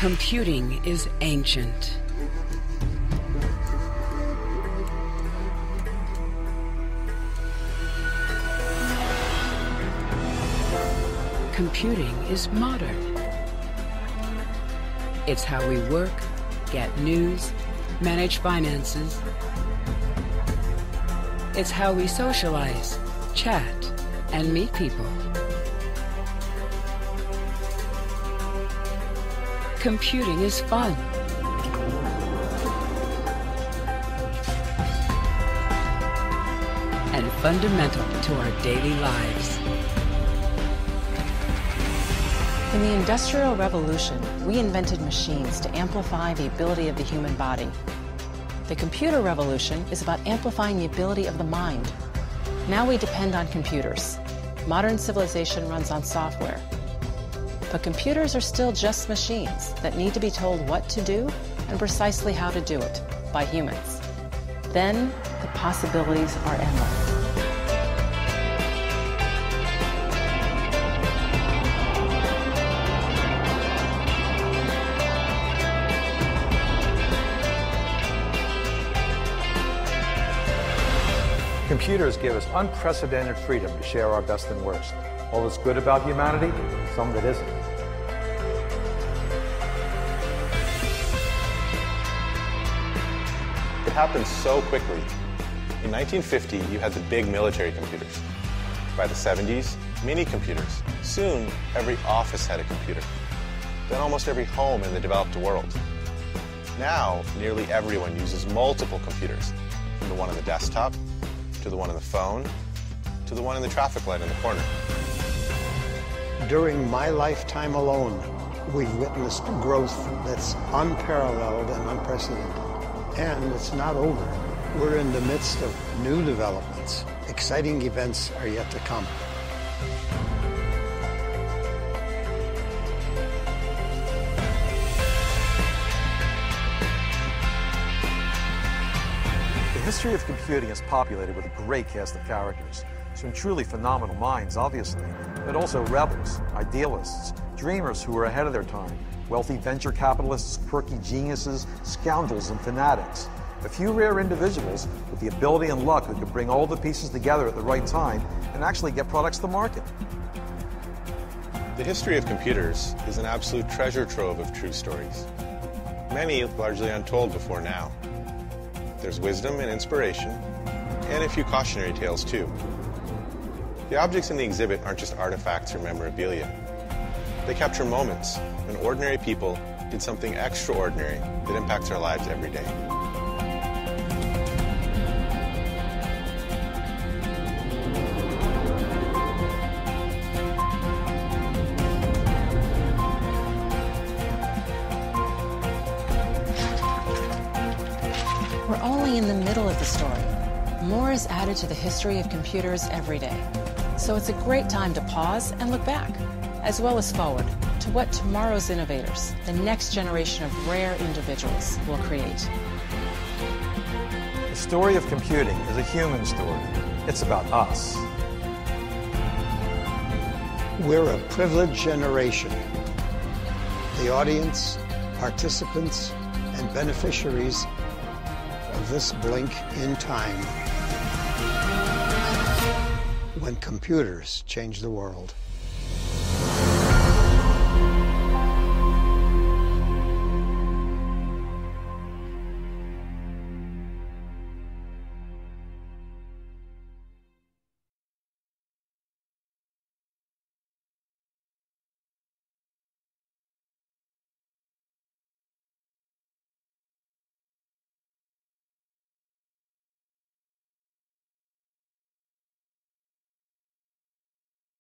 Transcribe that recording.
Computing is ancient. Computing is modern. It's how we work, get news, manage finances. It's how we socialize, chat, and meet people. Computing is fun. And fundamental to our daily lives. In the Industrial Revolution, we invented machines to amplify the ability of the human body. The computer revolution is about amplifying the ability of the mind. Now we depend on computers. Modern civilization runs on software. But computers are still just machines that need to be told what to do and precisely how to do it by humans. Then the possibilities are endless. Computers give us unprecedented freedom to share our best and worst. All that's good about humanity, some it isn't. It happened so quickly. In 1950, you had the big military computers. By the 70s, mini computers. Soon, every office had a computer. Then almost every home in the developed world. Now, nearly everyone uses multiple computers, from the one on the desktop, to the one on the phone, to the one in the traffic light in the corner. During my lifetime alone, we've witnessed growth that's unparalleled and unprecedented. And it's not over. We're in the midst of new developments. Exciting events are yet to come. The history of computing is populated with a great cast of characters. Some truly phenomenal minds, obviously, but also rebels, idealists, dreamers who were ahead of their time, wealthy venture capitalists, quirky geniuses, scoundrels, and fanatics. A few rare individuals with the ability and luck who could bring all the pieces together at the right time and actually get products to market. The history of computers is an absolute treasure trove of true stories. Many largely untold before now. There's wisdom and inspiration, and a few cautionary tales too. The objects in the exhibit aren't just artifacts or memorabilia. They capture moments when ordinary people did something extraordinary that impacts our lives every day. We're only in the middle of the story. More is added to the history of computers every day. So it's a great time to pause and look back, as well as forward, to what tomorrow's innovators, the next generation of rare individuals, will create. The story of computing is a human story. It's about us. We're a privileged generation. The audience, participants, and beneficiaries of this blink in time when computers change the world.